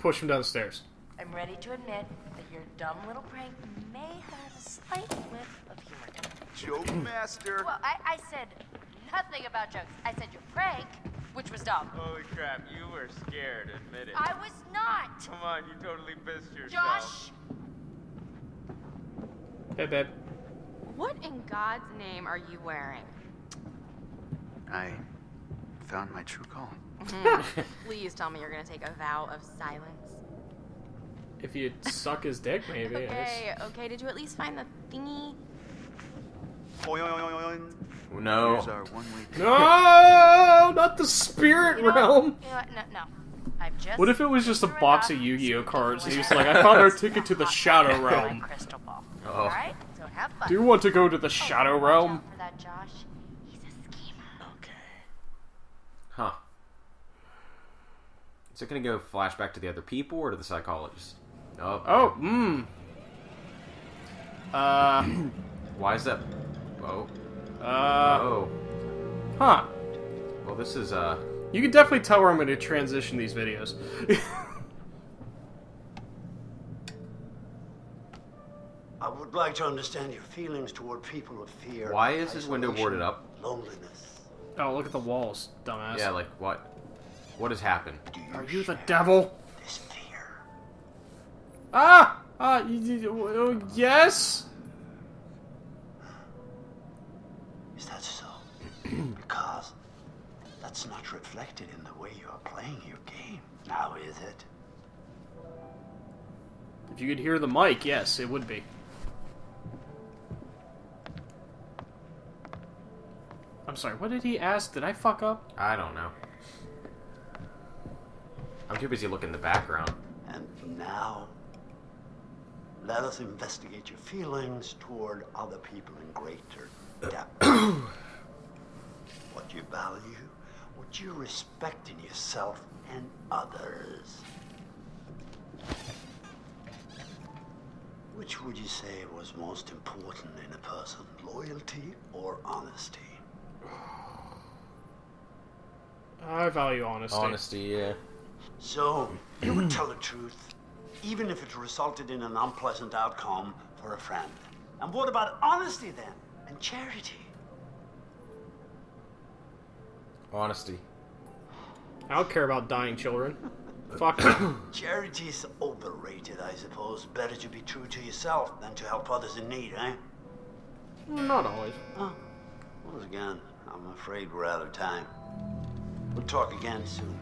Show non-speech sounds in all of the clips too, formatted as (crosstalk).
push him down the stairs. I'm ready to admit that your dumb little prank may have a slight whiff of humor. Joke master. Well, I, I said nothing about jokes. I said your prank, which was dumb. Holy crap, you were scared, admit it. I was not. Come on, you totally pissed yourself. Josh, Hey, babe. What in God's name are you wearing? I found my true calling. Mm-hmm. (laughs) Please tell me you're gonna take a vow of silence. If you suck his dick, maybe. (laughs) Okay, okay. Did you at least find the thingy? No. Here's our one-way ticket. No, not the spirit you know, realm. You know what? No, no. I've just. What if it was just a box of Yu-Gi-Oh cards can and he was like, "I found our there (laughs) ticket to the Shadow Realm." crystal ball. Oh. All right, so have fun. Do you want to go to the Oh, Shadow watch Realm? For that, Josh. He's a schemer. Okay. Huh. Is it gonna go flashback to the other people or to the psychologist? Oh. Oh, mmm. Uh, (clears throat) Why is that? Oh. uh, Oh. huh. Well, this is uh. You can definitely tell where I'm going to transition these videos. (laughs) I would like to understand your feelings toward people of fear. Why is this window boarded up? Loneliness. oh, look at the walls, dumbass. Yeah, like what? What has happened? You Are you the devil? This fear. Ah! Ah, you, you, uh, yes? Is that so? (clears throat) because that's not reflected in the way you are playing your game. Now is it? If you could hear the mic, yes, it would be. I'm sorry, what did he ask? Did I fuck up? I don't know. I'm too busy looking in the background. And now, let us investigate your feelings toward other people in greater depth. (clears throat) what you value, what you respect in yourself and others. Which would you say was most important in a person, loyalty or honesty? I value honesty. Honesty, yeah. So, you would tell the truth, even if it resulted in an unpleasant outcome for a friend. And what about honesty then? And charity? Honesty. I don't care about dying children. (laughs) Fuck them. Charity is overrated, I suppose. Better to be true to yourself than to help others in need, eh? Not always. Oh, once again, I'm afraid we're out of time. We'll talk again soon.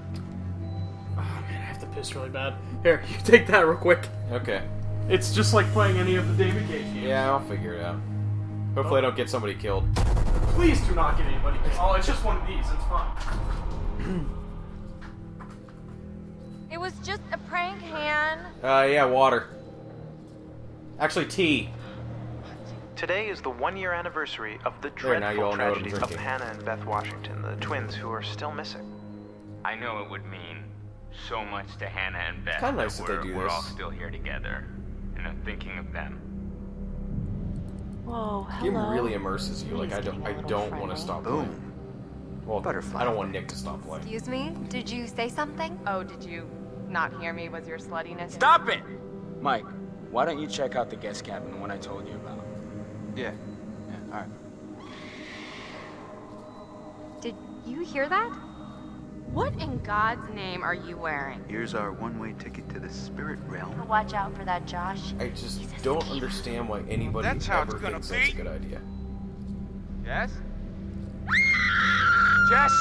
Oh man, I have to piss really bad. Here, (laughs) you take that real quick. Okay. It's just like playing any of the David Cage games. Yeah, I'll figure it out. Hopefully, I don't get somebody killed. Please do not get anybody. killed. Oh, it's just one of these. It's fine. (clears throat) It was just a prank, Han. Uh, yeah, water. Actually, tea. Today is the one year anniversary of the There, now you dreadful all know tragedy of. Hannah and Beth Washington, the twins who are still missing. I know it would mean so much to Hannah and Beth kinda nice that that we're, they do we're this. all still here together. And I'm thinking of them. Whoa, Game hello. really immerses you. Like I don't, I don't want to stop playing. Boom. Well, Butterfly. I don't want Nick to stop playing. Excuse me? Did you say something? Oh, did you not hear me? Was your sluttiness? Stop it! Mike, why don't you check out the guest cabin, the one I told you about? Yeah. Yeah, alright. Did you hear that? What in God's name are you wearing? Here's our one-way ticket to the spirit realm. Watch out for that, Josh. I just He's don't schemer. understand why anybody That's how ever it's gonna thinks that's a good idea. Yes? Jess?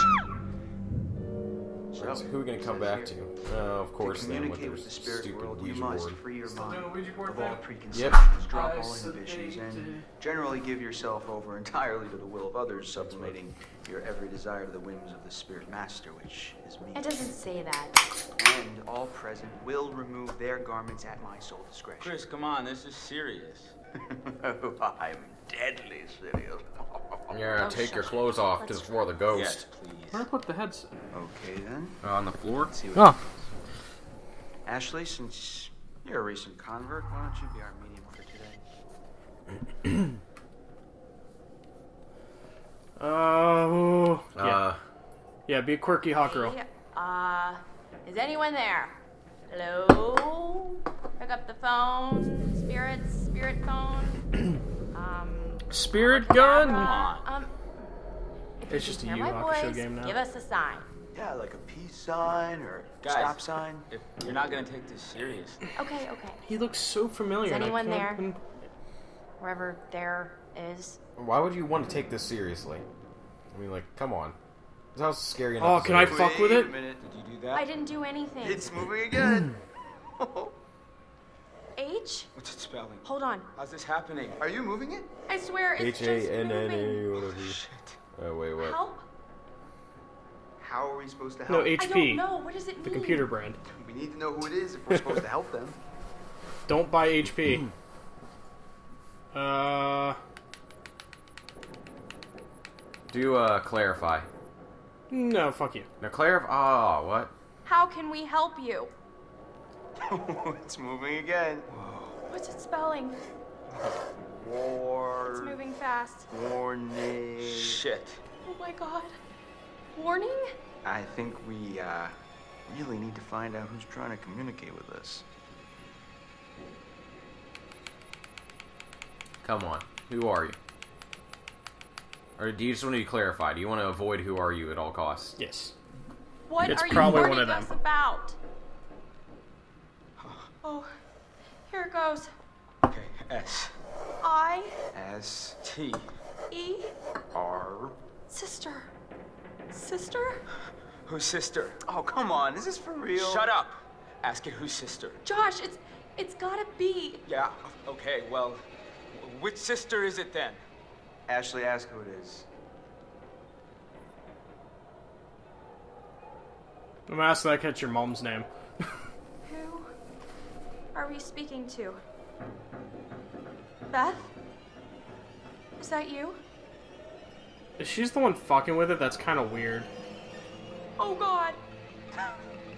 So who are we gonna come back to? Oh, of course, to them with communicate their with the spirit stupid world, you Ouija must board. free your Still mind board of all thing? preconceptions, drop all inhibitions, and generally give yourself over entirely to the will of others, sublimating your every desire to the whims of the spirit master, which is me. It doesn't say that. And all present will remove their garments at my sole discretion. Chris, come on, this is serious. (laughs) I'm deadly serious. (laughs) Yeah, Oh, take your clothes off Let's just before the ghost. Yes, Where. I put the headset? Okay then. Uh, on the floor. Let's see what Oh. Ashley, since you're a recent convert, why don't you be our medium for today? Oh. (clears throat) yeah. Uh, yeah, be a quirky hot girl. Hey, Uh, is anyone there? Hello? Pick up the phone. Spirits, spirit phone. (clears throat) um, Spirit gun? camera. Um, It's just a hear Yu my game now. Give us a sign. Yeah, like a peace sign or Guys. stop sign. If you're not gonna take this serious, Okay, okay. He looks so familiar. Is anyone there? pin- Wherever there is. Why would you want to take this seriously? I mean, like, come on. This house is scary enough. Oh, can I is. fuck with it? a minute. did you do that? I didn't do anything. It's moving again. (clears throat) (laughs) H? What's it spelling? Hold on. How's this happening? Are you moving it? I swear it's H just A N N moving. A whatever. Shit. Oh wait, what? Help? How are we supposed to No, help? I don't HP. know. What does it mean? The computer brand. We need to know who it is if we're supposed to help them. (laughs) Don't buy HP. uh, Do uh clarify. no, fuck you. Now clarify. Oh, what? How can we help you? (laughs) it's moving again. What's it spelling? (laughs) War. It's moving fast. Warning. Shit. Oh my god. Warning? I think we uh, really need to find out who's trying to communicate with us. Come on. Who are you? Or do you just want to clarify? Do you want to avoid who are you at all costs? Yes. What It's are you probably warning one of them. us about? Oh, here it goes. Okay, S I S T. E R. sister. Sister? Who's sister? Oh, come on. Is this for real? Shut up. Ask it who's sister. Josh, it's it's gotta be. Yeah. Okay. Well, which sister is it then? Ashley, ask who it is. I'm asking that catch your mom's name. (laughs) Who are we speaking to? Beth? Is that you? If she's the one fucking with it, that's kind of weird. Oh god.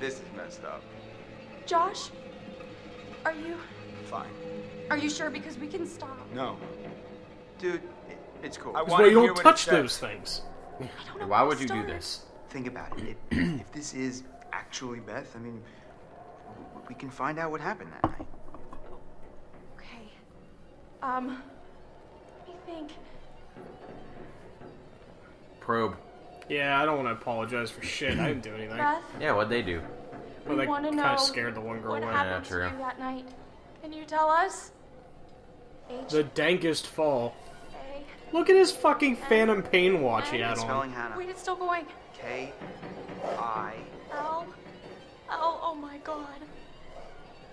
This is messed up. Josh? Are you Fine. are you sure because we can stop? No. Dude, it, it's cool. I That's wanna why you hear don't touch those things. I don't know Why would you do this? Think about it. If, (clears throat) if this is actually Beth, I mean, w- we can find out what happened that night. Okay. Um let me think. Probe. Yeah, I don't want to apologize for shit. I didn't do anything. Beth, Yeah, what'd they do? Well, we they want to kind know of scared the one girl what away. happened Yeah, true. to you that night. Can you tell us? H The dankest fall. A Look at his fucking Phantom Pain watch he had on. Spelling Hannah. Wait, it's still going. K I. L L oh my god.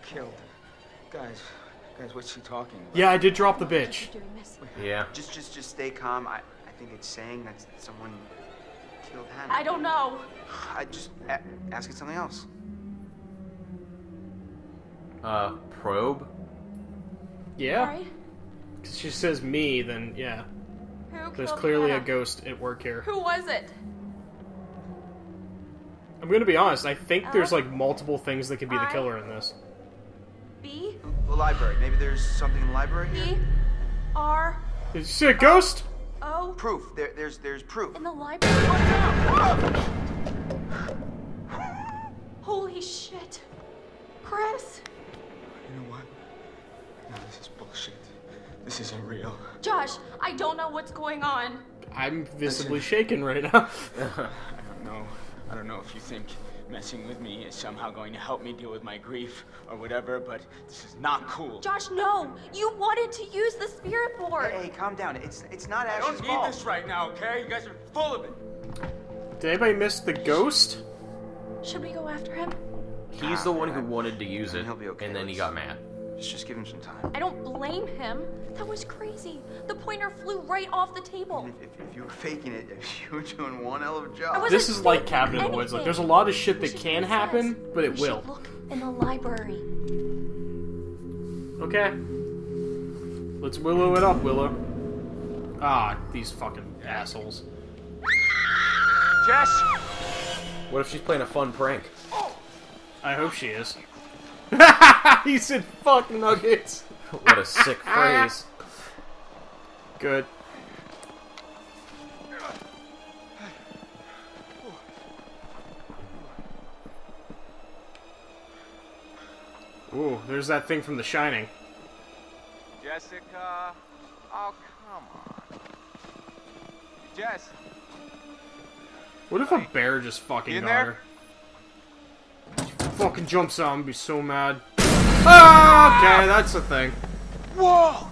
Killed. Guys, guys, what's she talking about? Yeah, I did drop the bitch. You're doing this. Yeah. Just, just, just stay calm. I, I think it's saying that someone killed Hannah. I don't know. I just a- ask it something else. Uh, probe. Yeah? Right? 'Cause she says me, then yeah. Who There's killed clearly a ghost at work here. Who was it? I'm gonna be honest, I think there's like multiple things that could be the I? killer in this. B The library. Maybe there's something in the library here. E R Did you a ghost? O Proof. There, there's, there's proof. in the library. Oh (gasps) no! Holy shit. Chris. You know what? No, this is bullshit. This isn't real. Josh, I don't know what's going on. I'm visibly shaken right now. (laughs) I don't know. I don't know if you think messing with me is somehow going to help me deal with my grief or whatever, but this is not cool. Josh, no! You wanted to use the spirit board! Hey, hey, calm down. It's, it's not Ash's fault. I Ashley's don't need fault. this right now, okay? You guys are full of it. Did anybody miss the ghost? Should we go after him? He's the one who wanted to use it, He'll be okay. and then he got mad. Just, just give him some time. I don't blame him. That was crazy. The pointer flew right off the table. If, if, if you were faking it, if (laughs) you were doing one hell of a job. This is like Cabin in the Woods. Like, there's a lot of shit that can happen, this. but it We will. look in the library. Okay. Let's willow it up, Willow. Ah, these fucking assholes. Jess! What if she's playing a fun prank? I hope she is. (laughs) he said fuck nuggets. What a sick (laughs) phrase. Good. Ooh, there's that thing from The Shining. Jessica. Oh, come on. Jess. What if a bear just fucking in got there? her? Fucking jumps out and be so mad. Ah, okay, that's the thing. Whoa!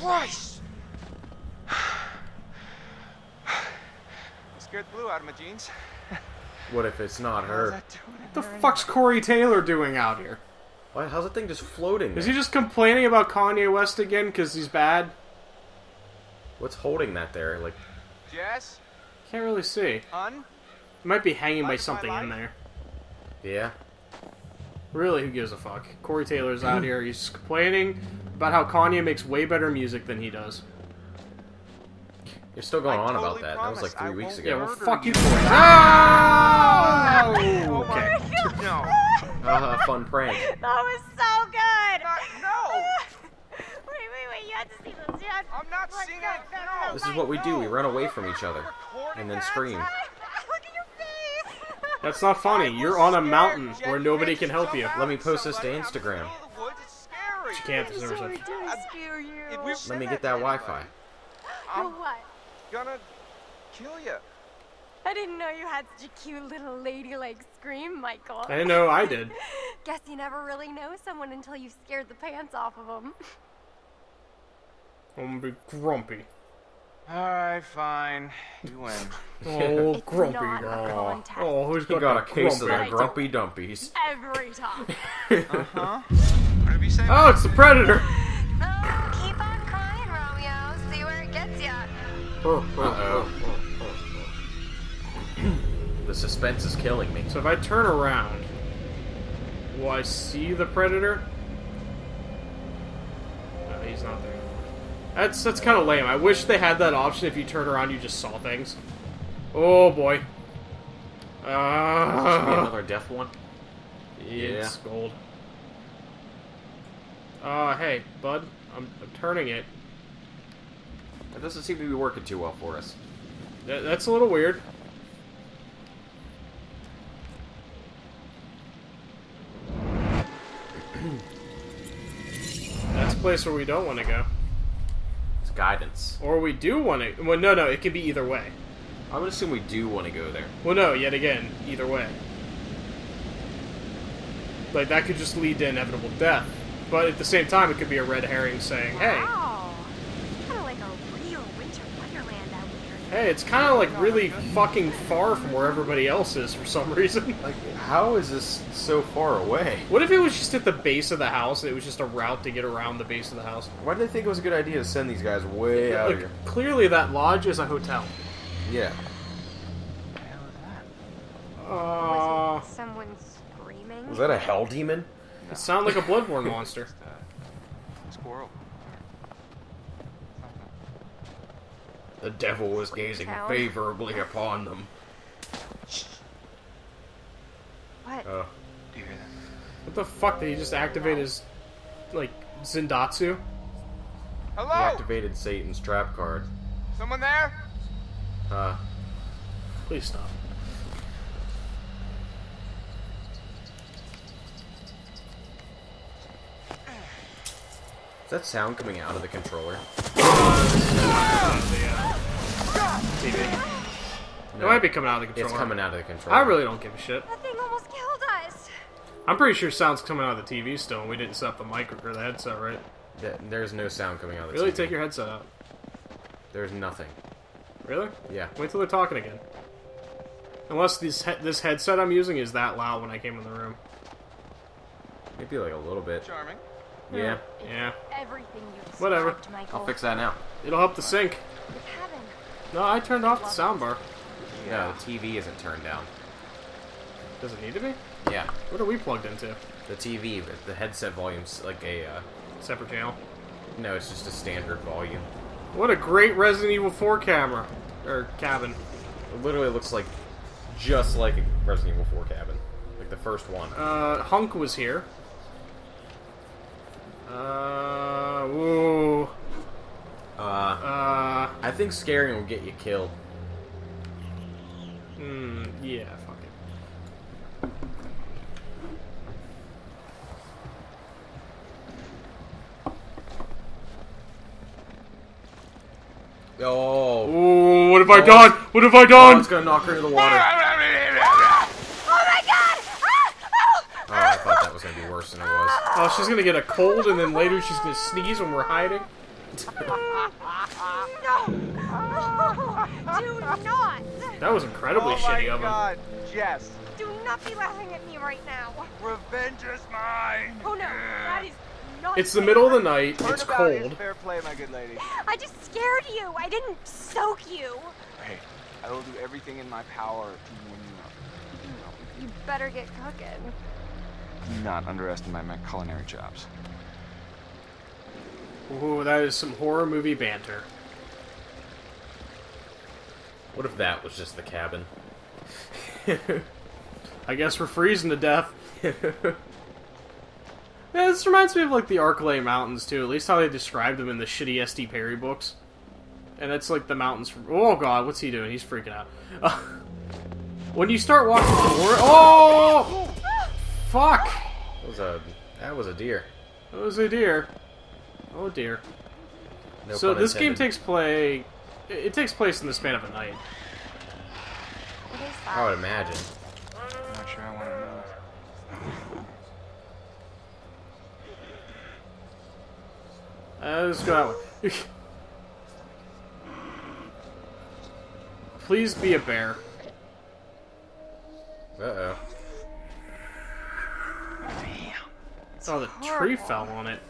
Christ! (sighs) Scared the blue out of my jeans. What if it's not her? that doing in What the fuck's Corey Taylor doing out here? Why, how's that thing just floating? Is there? he just complaining about Kanye West again because he's bad? What's holding that there? Like, Jess? Can't really see. Hun? It might be hanging by something in there. yeah. Really, who gives a fuck? Corey Taylor's out (laughs) here. He's complaining about how Kanye makes way better music than he does. You're still going I on totally about that. That was like three I weeks won't Yeah, ago. well, Murder fuck you, you. Corey. (laughs) Ah! Oh Okay. No. Haha, (laughs) fun prank. That was so good. Not, no! wait, wait, wait! You have to see this. You have to... I'm not Look, seeing no, it. no, No. no, This is what we do. We run away from each other. And then that? scream. Look at your face. That's not funny. You're on a mountain where nobody can help you. Let me post this to Instagram. You can't. There's never Sorry, such. did I I- scare you? Let me get that Wi-Fi. For I'm what? gonna kill you. I didn't know you had such a cute little ladylike scream, Michael. I didn't know I did. (laughs) Guess you never really know someone until you've scared the pants off of them. I'm gonna be grumpy. Alright, fine. You win. (laughs) Oh, It's grumpy. not Oh, contest. oh who's He got, got a the case of the grumpy dumpies. Every time. (laughs) Uh-huh. Whatever you say. Oh, it's the predator. Oh, (laughs) keep on crying, Romeo. See where it gets ya. Uh-oh. The suspense is killing me. So if I turn around, will I see the predator? No, he's not there. That's that's kind of lame. I wish they had that option. If you turn around, you just saw things. Oh boy. Be Uh, another death one. it's gold. Uh, hey, bud. I'm, I'm turning it. That doesn't seem to be working too well for us. That, that's a little weird. (clears throat) That's a place where we don't want to go. Guidance. Or we do want to. Well, no, no, it could be either way. I would assume we do want to go there. Well, no, yet again, either way. Like, that could just lead to inevitable death. But at the same time, it could be a red herring saying, hey, Wow. Kind of like a real winter wonderland out here. Hey, it's kind of like really fucking far from where everybody else is for some (laughs) reason. Like, how is this so far away? What if it was just at the base of the house and it was just a route to get around the base of the house? Why did they think it was a good idea to send these guys way out Like, here? clearly, that lodge is a hotel. Yeah. Uh, Was someone screaming? Was that a hell demon? it sounded like a Bloodborne monster. Squirrel. The devil was gazing favorably upon them. What? Oh. Do you hear that? What the fuck? Did he just activate his, like, Zendatsu? He Hello? activated Satan's trap card. Someone there? Uh, Please stop. is that sound coming out of the controller? TV. No, It might be coming out of the controller. It's coming out of the controller. I really don't give a shit. That thing almost killed us. I'm pretty sure sound's coming out of the TV still, and we didn't set up the mic or the headset, right? Th- There's no sound coming out of the Really? TV. Really, take your headset out. There's nothing. Really? Yeah. Wait till they're talking again. Unless this he- this headset I'm using is that loud when I came in the room. Maybe like a little bit. Charming. Yeah. Yeah. Everything you described, Whatever. I'll fix that now. It'll help the sync. With heaven. No, I turned off the soundbar. No, the TV isn't turned down. Does it need to be? Yeah. What are we plugged into? The TV, but the headset volume's like a, uh, Separate channel. no, it's just a standard volume. What a great Resident Evil 4 camera. Or cabin. It literally looks like just like a Resident Evil 4 cabin. Like the first one. Uh, Hunk was here. Uh, whoa. Uh, uh, I think scaring will get you killed. Mm, yeah, fuck it. Oh. Ooh, what have oh, I done? What have I oh, done? Oh, it's gonna knock her into the water. Oh my god! Oh, I thought that was gonna be worse than it was. Oh, she's gonna get a cold, and then later she's gonna sneeze when we're hiding. No! Do not! That was incredibly oh shitty of him. God, Jess. Do not be laughing at me right now. Revenge is mine. Oh no, that is not It's the middle of the night. Turn It's cold. fair play, my good lady. I just scared you. I didn't soak you. Hey, I will do everything in my power to win you up. You better get cooking. Do not underestimate my culinary chops. Ooh, that is some horror movie banter. What if that was just the cabin? (laughs) I guess we're freezing to death. (laughs) yeah, this reminds me of like the Arklay Mountains too. At least how they described them in the shitty SD Perry books. And that's like the mountains from. Oh god, what's he doing? He's freaking out. (laughs) when you start walking oh, fuck! That was a that was a deer. That was a deer. Oh dear. No so pun this game takes play. It it takes place in the span of a night. What is I would imagine. I'm not sure I want to know. Uh, let's go that way. (laughs) Please be a bear. Uh oh. Oh, the tree fell on it.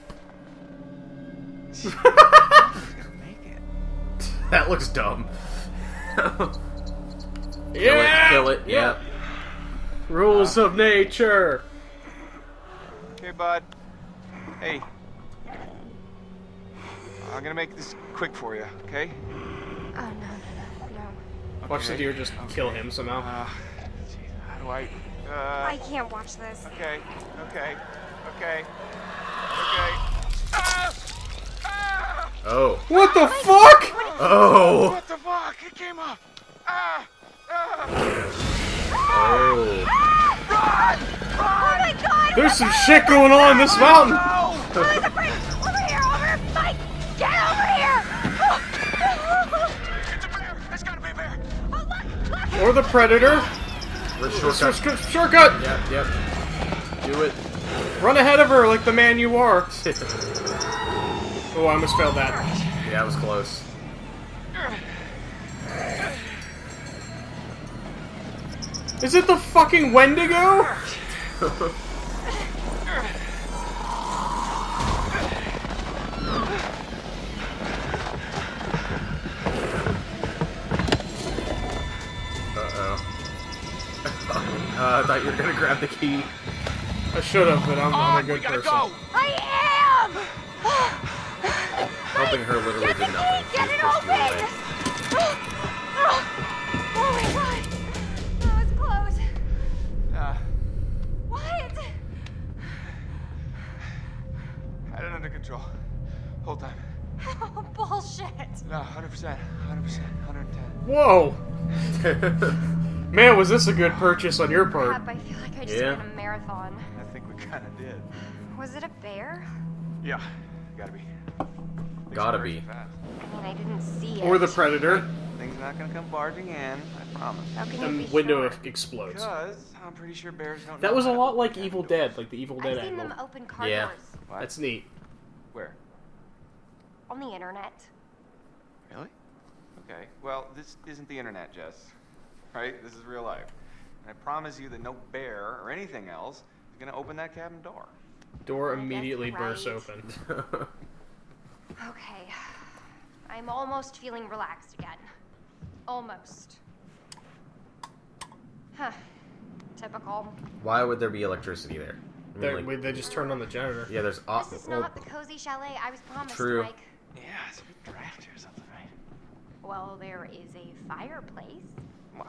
(laughs) That looks dumb. Kill Yeah! it, kill it, yeah. Rules of nature. Hey, bud. Hey. I'm gonna make this quick for you, okay? Oh no, no, no, no. Watch the deer just kill him somehow. Uh, geez, how do I? Uh, I can't watch this. Okay, okay, okay, okay. Oh. What the fuck? Oh. What the fuck? It came up. Ah! Ah! Oh. Oh my god! There's some shit going on in this mountain. Oh, there's a break! Over here! Over here! Mike! Get over here! It's a bear! It's gotta be a bear! Oh, look! Look! Or the predator. Where's Shortcut. shortcut? Shortcut. Yep, yep. Do it. Run ahead of her like the man you are. (laughs) Oh, I almost failed that. Yeah, that was close. Is it the fucking Wendigo? Uh-oh. (laughs) uh, I thought you were gonna grab the key. I should have, but I'm, I'm a good we gotta person. go! I am! Helping her literally Get the did nothing. Get it pushed you away. open! Oh my god! That was close. Uh, What? I had it under control. Whole time. (laughs) Oh, bullshit. No, 100%, 100%, 110. Whoa. (laughs) Man, was this a good purchase on your part? Crap, I feel like I just Yeah. ran a marathon. I think we kinda did. Was it a bear? Yeah, gotta be. Things Gotta be. fast. I mean, I didn't see it. Or the predator? Things not gonna come barging in, I promise. How can you be window sure? explodes. Because I'm pretty sure bears don't That know was a lot like Evil doors. Dead, like the Evil I've Dead seen angle. them open car Yeah. doors What? That's neat. Where? on the internet. Really? Okay. Well, this isn't the internet, Jess. Right? This is real life. And I promise you that no bear or anything else is gonna open that cabin door. Door I guess immediately right. bursts open. (laughs) Okay. I'm almost feeling relaxed again. Almost. Huh. Typical. Why would there be electricity there? I mean, They, like- they just turned on the generator. yeah, there's. Uh, This is well, not the cozy chalet I was promised, True. Mike. Yeah, it's a bit drafty or something, right? Well, there is a fireplace. Well,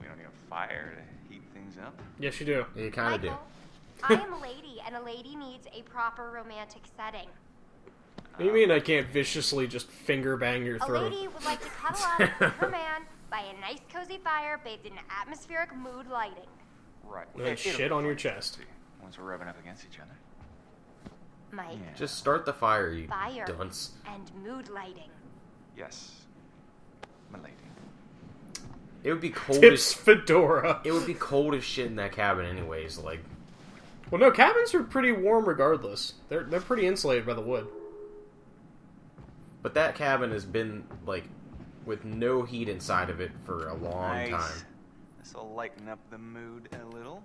we don't need a fire to heat things up. Yes, you do. you kind of do. Michael, I am a lady, and a lady needs a proper romantic setting. What do you um, mean I can't viciously just finger bang your throat? A throat? lady would like to cuddle up (laughs) with her man by a nice cozy fire bathed in atmospheric mood lighting. Right. And then shit on your chest. Once we're rubbing up against each other. Mike, Just start the fire, you fire dunce. and mood lighting. Yes. my lady. It would be cold Tips as (laughs) fedora. it would be cold as shit in that cabin, anyways. Like, Well, no, cabins are pretty warm regardless. They're they're pretty insulated by the wood. But that cabin has been like with no heat inside of it for a long nice. time. This will lighten up the mood a little.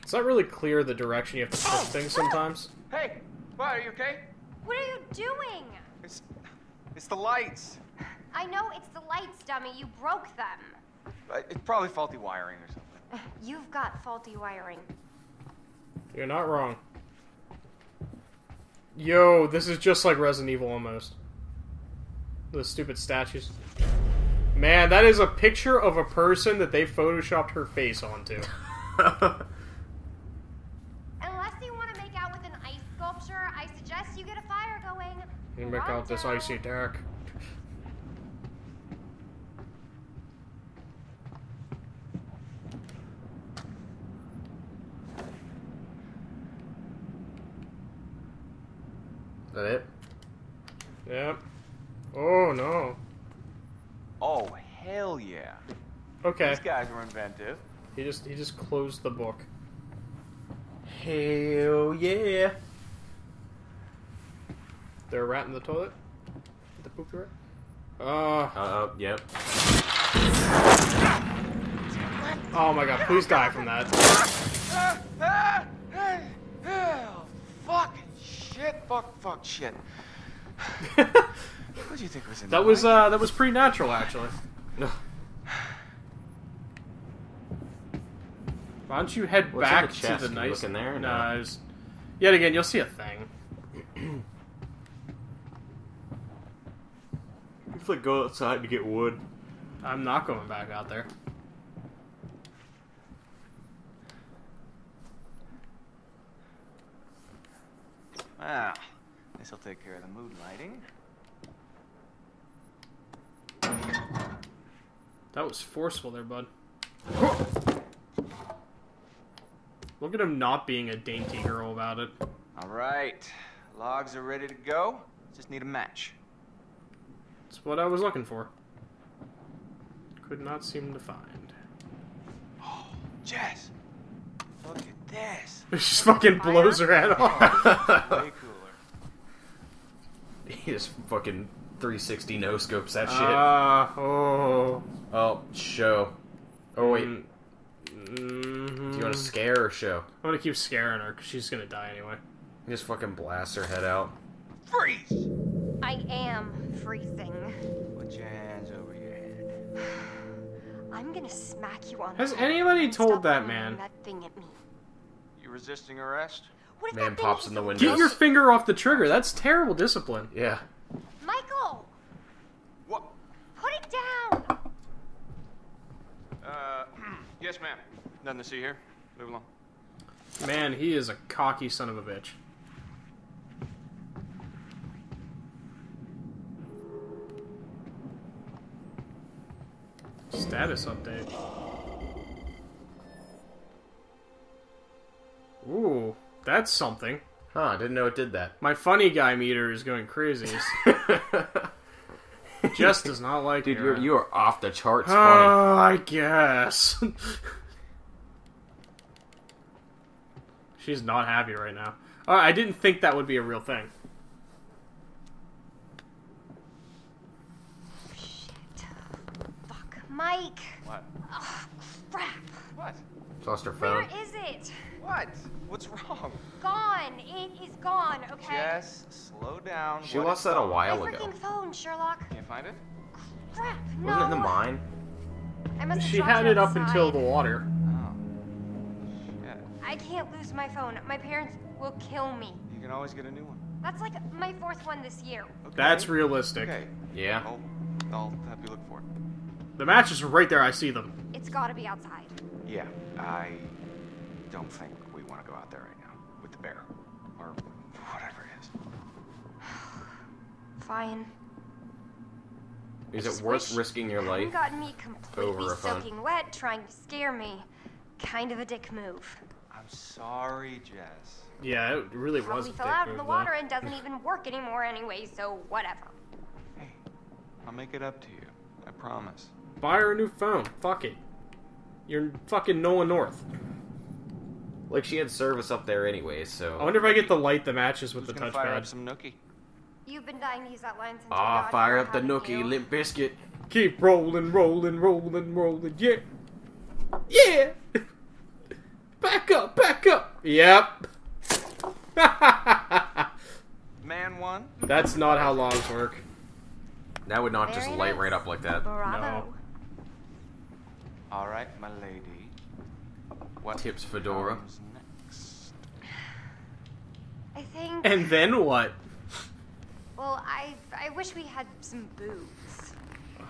It's not really clear the direction you have to push things sometimes. Hey, what? Are you okay? What are you doing? It's it's the lights. I know it's the lights, dummy. You broke them. Uh, It's probably faulty wiring or something. (laughs) You've got faulty wiring. You're not wrong. Yo, this is just like Resident Evil almost. The stupid statues. Man, that is a picture of a person that they photoshopped her face onto. (laughs) Unless you want to make out with an ice sculpture, I suggest you get a fire going. You make out this icy deck. Is that it? Yep. Oh no. Oh hell yeah! Okay. These guys were inventive. He just he just closed the book. Hell yeah! There a rat in the toilet? The poopy rat? Uh, Uh, yep. oh my god, please die from that. (laughs) Ah, ah, ah, ah, fucking shit! Fuck! Fuck! Shit! (laughs) what do you think was in That the was uh that was pretty natural actually. Why don't you head What's in the back chest? to the nice look in there? No, No. I just- Yet again, you'll see a thing. (clears throat) If I go outside to get wood. I'm not going back out there. Wow. This'll take care of the mood lighting. That was forceful there, bud. Look at him not being a dainty girl about it. All right. Logs are ready to go. Just need a match. That's what I was looking for. Could not seem to find. Jess, look at this. (laughs) She just fucking blows her head off. Way cooler. (laughs) He just fucking 360 no scopes that shit. Ah, oh. oh, show. Oh wait, Mm, do you want to scare or show? I'm gonna keep scaring her because she's gonna die anyway. He just fucking blasts her head out. Freeze! I am freezing. Put your hands over your head. (sighs) I'm gonna smack you on Has anybody told stop that man? That thing at me. You resisting arrest? What if Man that pops in the window. Get your finger off the trigger. That's terrible discipline. Yeah. Michael, What? put it down. Uh, (clears throat) yes, ma'am. Nothing to see here. Move along. Man, he is a cocky son of a bitch. Status update. Ooh, that's something. Huh, I didn't know it did that. My funny guy meter is going crazy. (laughs) Jess does not like Dude, you're, you are off the charts Oh, funny. I guess. (laughs) She's not happy right now. Uh, I didn't think that would be a real thing. Shit. Fuck, Mike. What? Ugh, crap. What? Lost her phone. is it? What? What's wrong? Gone. It is gone. Okay. Jess, slow down. She What lost that a wrong? My while ago. freaking phone, Sherlock. Can't find it? Crap. No. Wasn't it in the mine? I must have She had it up until the water. Oh. Shit. I can't lose my phone. My parents will kill me. You can always get a new one. That's like my fourth one this year. Okay. That's realistic. Okay. Yeah. I'll, I'll have you look for it. The matches are right there. I see them. It's gotta be outside. Yeah, I don't think out there right now with the bear or whatever it is. (sighs) Fine. Is it worth risking your You life? got me completely over a phone. soaking wet trying to scare me. Kind of a dick move. I'm sorry, Jess. Yeah, it really was. Probably a fell dick out in the though. water and doesn't even work anymore anyway, so whatever. Hey, I'll make it up to you. I promise. Buy her a new phone. Fuck it. You're fucking Noah North. Like she had service up there anyway, so. I wonder if I get the light that matches with Who's the gonna fire up touchpad. some nookie? You've been dying to use that line since you Ah, got fire up the haven't nookie, you? Limp Bizkit. Keep rolling, rolling, rolling, rolling. Yeah. Yeah. (laughs) back up, back up. Yep. (laughs) Man one. That's not how longs work. That would not just Very light nice. right up like that. Bravo. All right, my lady. What Tips Fedora. comes next? I think. And then what? Well, I I wish we had some booze.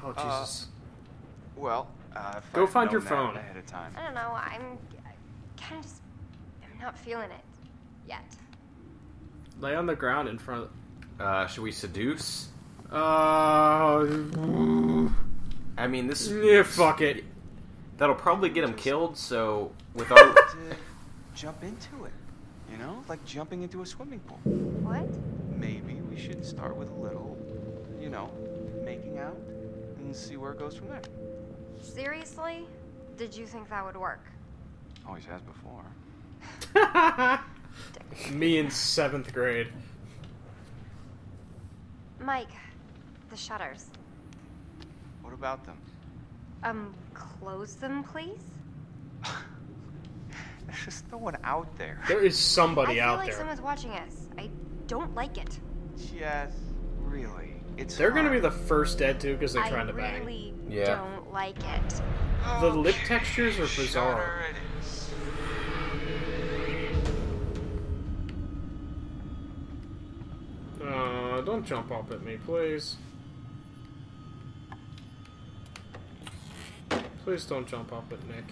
Oh Uh, Jesus. Well, uh, Go I'd find your phone. ahead of time. I don't know. I'm kind of just. I'm not feeling it yet. Lay on the ground in front. of... Uh, should we seduce? Uh. I mean, this. Yeah, fuck it. That'll probably get him killed. So (laughs) with our to jump into it. You know, like jumping into a swimming pool. What? Maybe we should start with a little, you know, making out and see where it goes from there. Seriously? Did you think that would work? Always has before. (laughs) Me in seventh grade. Mike, the shutters. What about them? Um, close them, please? (laughs) There's just no one out there. There is somebody out there. I feel out like there. someone's watching us. I don't like it. Yes, really. It's They're gonna be the first dead too because they're I trying to bang. really Yeah. don't like it. The lip textures are bizarre. Shutter it is. Uh, don't jump up at me, please. Please don't jump up at Nick.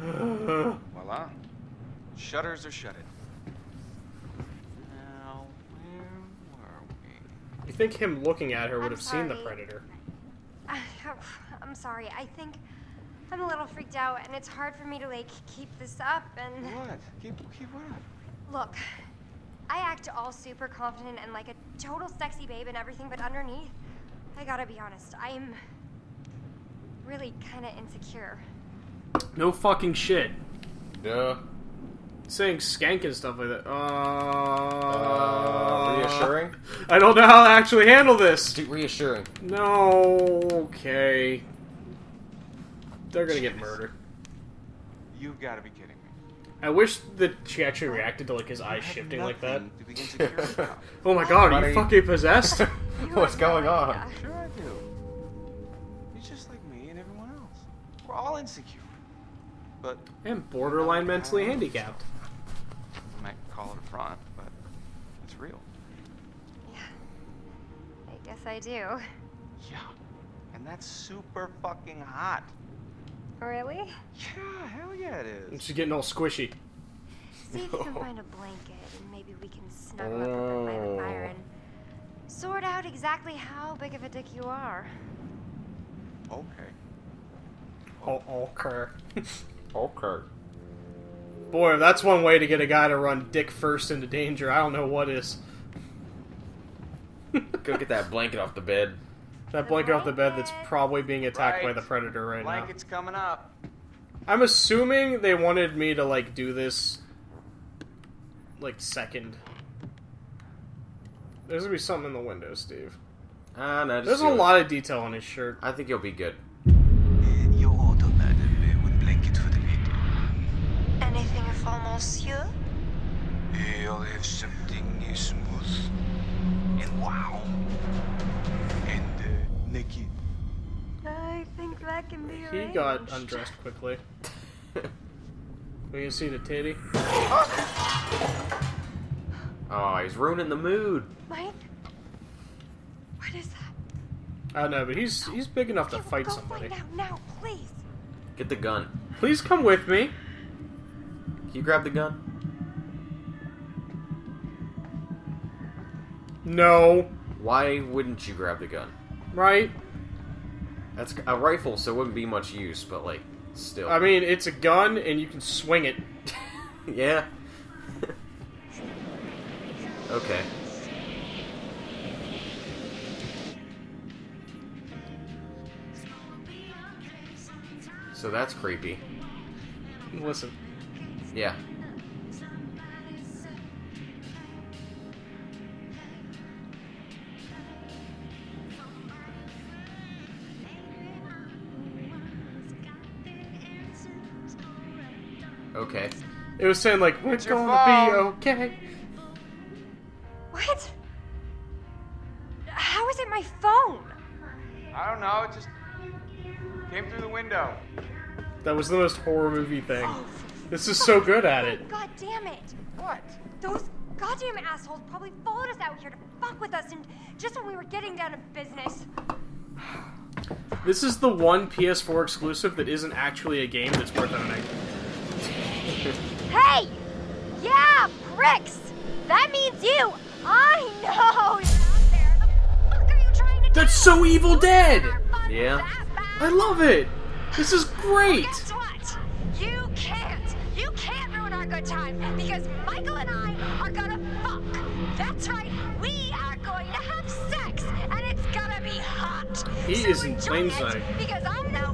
(sighs) Voila. Shutters are shutted. Now, where were we? you think him looking at her would I'm have seen the predator? (laughs) I'm sorry. I think I'm a little freaked out, and it's hard for me to like keep this up. And What? Keep, keep what up? look, I act all super confident and like a total sexy babe and everything, but underneath, I gotta be honest, I'm really kind of insecure. No fucking shit. Duh. Saying skank and stuff like that. Uh, Uh, reassuring. (laughs) I don't know how to actually handle this. Too reassuring. No. Okay. They're gonna get murdered. You've got to be kidding me. I wish that she actually reacted to like his eyes shifting like that. nothing To be insecure about. (laughs) Oh my god, are you fucking possessed? (laughs) You What's going on? idea. Sure I do. You're just like me and everyone else. We're all insecure. But and borderline mentally handicapped. you might call it a front, but it's real. Yeah, I guess I do. Yeah. And that's super fucking hot. Really? Yeah, hell yeah it is. And she's getting all squishy. See if you can (laughs) find a blanket, and maybe we can snuggle up a bit by the fire and sort out exactly how big of a dick you are. Okay. Oh, okay. Okay. Boy, if that's one way to get a guy to run dick first into danger, I don't know what is. (laughs) Go get that blanket off the bed. That blanket off the bed that's probably being attacked by the predator right now. Blanket's coming up. I'm assuming they wanted me to like do this like second. There's gonna be something in the window, Steve. Ah, no, just There's a lot of detail on his shirt. I think you'll be good. Your order, madam. One blanket for the bed. Anything for monsieur? I'll have something smooth and wow. And uh, naked. I think that can be He arranged. got undressed quickly. (laughs) We can see the titty. (laughs) Oh, he's ruining the mood. Mike? What is that? I don't know, but he's he's big enough to Okay, well, fight go somebody. find out now, please. Get the gun. Please come with me. Can you grab the gun? No, Why wouldn't you grab the gun? right? That's a rifle, so it wouldn't be much use, but like, still. I mean, it's a gun and you can swing it. (laughs) yeah. Okay. So that's creepy. Listen. Yeah. Okay. It was saying like we're it's going to be okay. It just came through the window. That was the most horror movie thing. Oh. This is so good at it. God damn it! What? Those goddamn assholes probably followed us out here to fuck with us, and just when we were getting down to business. This is the one PS4 exclusive that isn't actually a game that's worth owning. Hey! Yeah, pricks! That means you! I know! You're out there. The fuck are you trying to That's do? so Evil Dead! Yeah. I love it! This is great! Guess what? You can't! You can't ruin our good time because Michael and I are gonna fuck. That's right, we are going to have sex, and it's gonna be hot. He so is in enjoy plain sight. Because I know